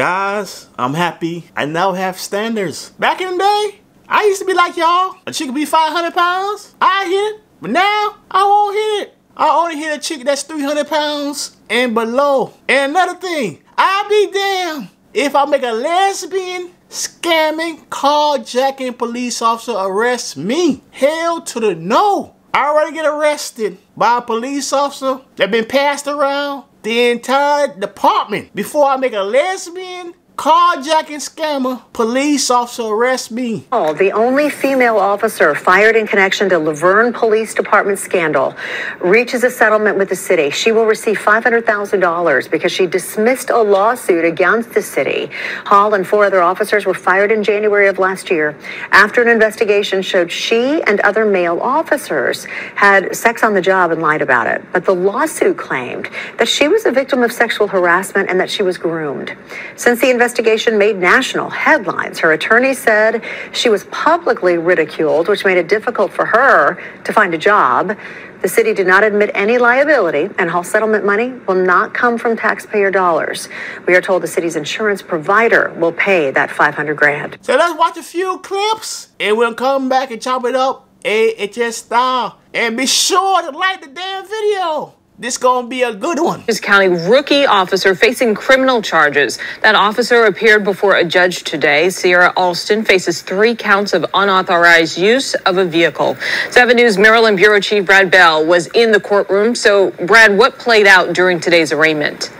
Guys, I'm happy. I now have standards. Back in the day, I used to be like y'all. A chick could be 500 pounds. I hit it. But now, I won't hit it. I only hit a chick that's 300 pounds and below. And another thing, I'll be damned if I make a lesbian scamming, carjacking police officer arrest me. Hell to the no. I already get arrested by a police officer that been passed around the entire department before I make a lesbian carjacking scammer, police officer arrest me. Oh, the only female officer fired in connection to La Vergne Police Department scandal reaches a settlement with the city. She will receive $500,000 because she dismissed a lawsuit against the city. Hall and four other officers were fired in January of last year after an investigation showed she and other male officers had sex on the job and lied about it. But the lawsuit claimed that she was a victim of sexual harassment and that she was groomed. Since the investigation investigation made national headlines. Her attorney said she was publicly ridiculed, which made it difficult for her to find a job. The city did not admit any liability, and Hall settlement money will not come from taxpayer dollars. We are told the city's insurance provider will pay that 500 grand. So let's watch a few clips, and we'll come back and chop it up AHS style. And be sure to like the damn video. This gonna be a good one. This county rookie officer facing criminal charges. That officer appeared before a judge today. Sierra Alston faces three counts of unauthorized use of a vehicle. 7 News Maryland Bureau Chief Brad Bell was in the courtroom. So, Brad, what played out during today's arraignment?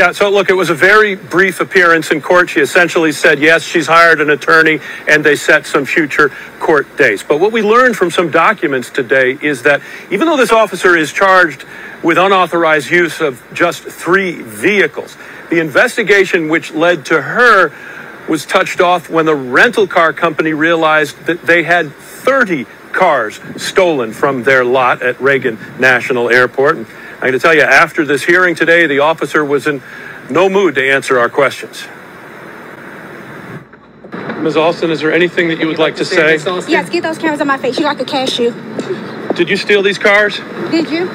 Yeah, so look, it was a very brief appearance in court. She essentially said, yes, she's hired an attorney, and they set some future court dates. But what we learned from some documents today is that even though this officer is charged with unauthorized use of just three vehicles, the investigation which led to her was touched off when the rental car company realized that they had 30 cars stolen from their lot at Reagan National Airport. And I got to tell you, after this hearing today, the officer was in no mood to answer our questions. Ms. Alston, is there anything that you would like to say? Yes, get those cameras on my face. You like a cashew. Did you steal these cars? Did you?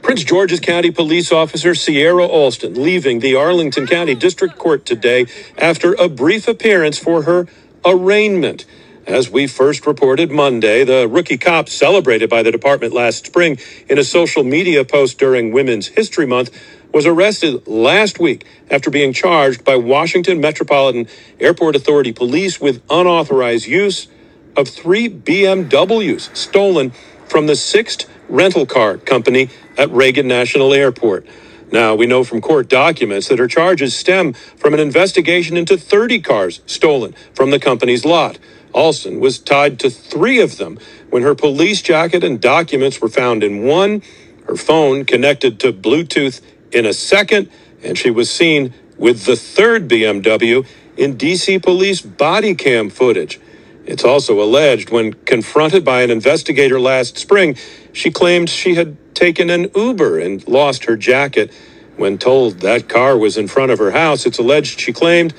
Prince George's County police officer Sierra Alston leaving the Arlington County District Court today after a brief appearance for her arraignment. As we first reported Monday, the rookie cop celebrated by the department last spring in a social media post during Women's History Month was arrested last week after being charged by Washington Metropolitan Airport Authority police with unauthorized use of three BMWs stolen from the Sixt rental car company at Reagan National Airport. Now, we know from court documents that her charges stem from an investigation into 30 cars stolen from the company's lot. Alston was tied to three of them when her police jacket and documents were found in one, her phone connected to Bluetooth in a second, and she was seen with the third BMW in DC police body cam footage. It's also alleged when confronted by an investigator last spring, she claimed she had taken an Uber and lost her jacket. When told that car was in front of her house, it's alleged she claimed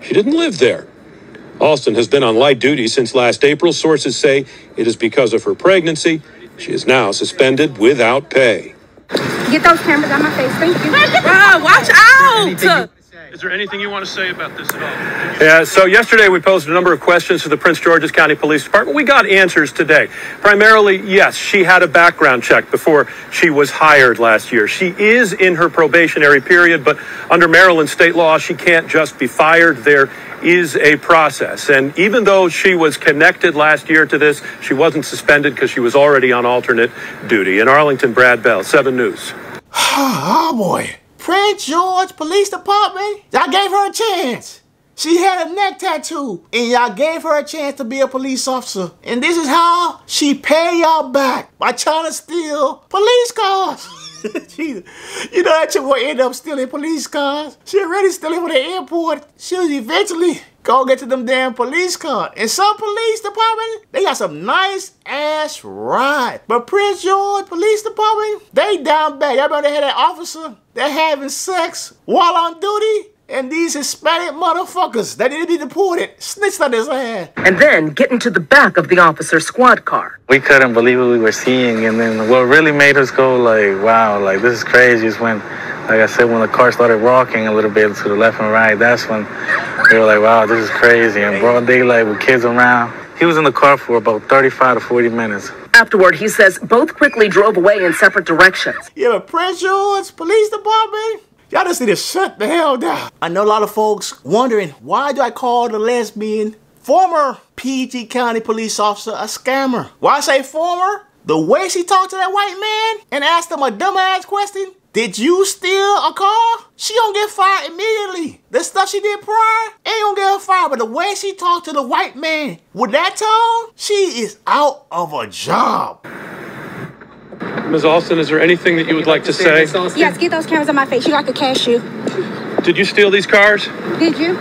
she didn't live there. Alston has been on light duty since last April. Sources say it is because of her pregnancy. She is now suspended without pay. Get those cameras on my face. Thank you. Bro, watch out! Is there anything you want to say about this at all? Yeah, so yesterday we posed a number of questions to the Prince George's County Police Department. We got answers today. Primarily, yes, she had a background check before she was hired last year. She is in her probationary period, but under Maryland state law, she can't just be fired. There is a process. And even though she was connected last year to this, she wasn't suspended because she was already on alternate duty. In Arlington, Brad Bell, 7 News. oh boy. Prince George Police Department, y'all gave her a chance. She had a neck tattoo, and y'all gave her a chance to be a police officer. And this is how she pay y'all back by trying to steal police cars. Jesus. You know that chick will end up stealing police cars. She already stealing from the airport. She'll eventually go get to them damn police cars. And some police department, they got some nice ass ride. But Prince George Police Department, they down bad. Y'all remember they had that officer that having sex while on duty? And these Hispanic motherfuckers that need to be deported snitched on his ass. And then get into the back of the officer's squad car. We couldn't believe what we were seeing. And then what really made us go like, wow, like this is crazy is when Like I said, when the car started rocking a little bit to the left and right, that's when we were like, wow, this is crazy. And broad daylight with kids around. He was in the car for about 35 to 40 minutes. Afterward, he says both quickly drove away in separate directions. You have a Prince George Police Department, y'all just need to shut the hell down. I know a lot of folks wondering why do I call the lesbian former PG County police officer a scammer? Why I say former? The way she talked to that white man and asked him a dumbass question, did you steal a car? She gonna get fired immediately. The stuff she did prior ain't gonna get her fired. But the way she talked to the white man with that tone, she is out of a job. Ms. Alston, is there anything that you would like to say? Yes, get those cameras on my face. You like a cashew. Did you steal these cars? Did you?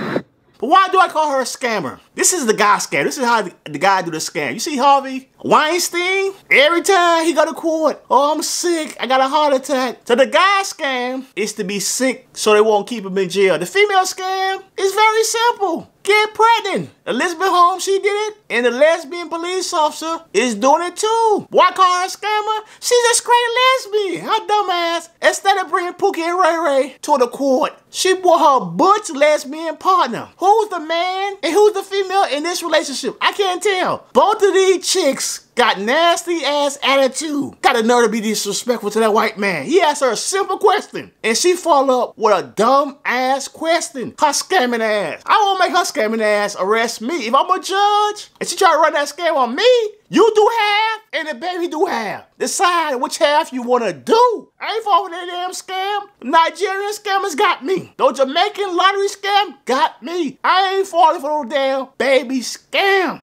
But why do I call her a scammer? This is the guy scam. This is how the, guy do the scam. You see Harvey Weinstein? Every time he go to court, oh, I'm sick. I got a heart attack. So the guy scam is to be sick so they won't keep him in jail. The female scam is very simple. Get pregnant. Elizabeth Holmes, she did it. And the lesbian police officer is doing it too. Why call her a scammer? She's a straight lesbian. Her dumbass. Instead of bringing Pookie and Ray Ray to the court, she brought her butch lesbian partner. Who's the man and who's the female in this relationship? I can't tell. Both of these chicks got nasty ass attitude. Got a nerve to be disrespectful to that white man. He asked her a simple question, and she followed up with a dumb ass question. Her scamming ass. I won't make her scamming ass arrest me. If I'm a judge and she try to run that scam on me, you do half and the baby do half. Decide which half you want to do. I ain't for that damn scam. Nigerian scammers got me. The Jamaican lottery scam got me. I ain't falling for no damn baby scam.